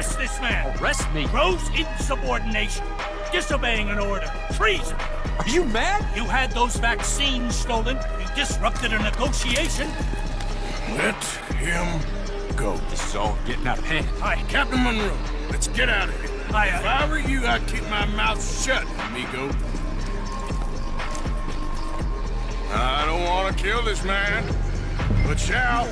Arrest this man! Oh, Arrest me? Gross insubordination. Disobeying an order. Treason. Are you mad? You had those vaccines stolen. You disrupted a negotiation. Let him go. This is all getting out of hand. Hi, Captain Monroe, let's get out of here. I, If I were you, I'd keep my mouth shut, amigo. I don't want to kill this man, but shall.